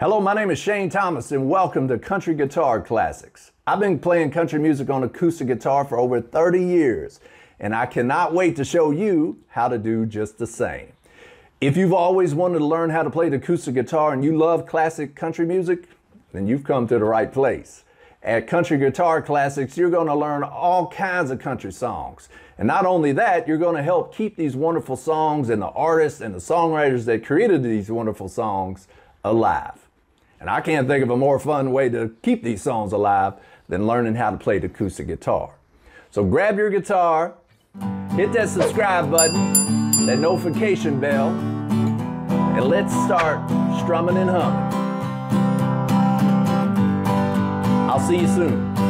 Hello, my name is Shane Thomas, and welcome to Country Guitar Classics. I've been playing country music on acoustic guitar for over 30 years, and I cannot wait to show you how to do just the same. If you've always wanted to learn how to play the acoustic guitar and you love classic country music, then you've come to the right place. At Country Guitar Classics, you're going to learn all kinds of country songs. And not only that, you're going to help keep these wonderful songs and the artists and the songwriters that created these wonderful songs alive. And I can't think of a more fun way to keep these songs alive than learning how to play the acoustic guitar. So grab your guitar, hit that subscribe button, that notification bell, and let's start strumming and humming. I'll see you soon.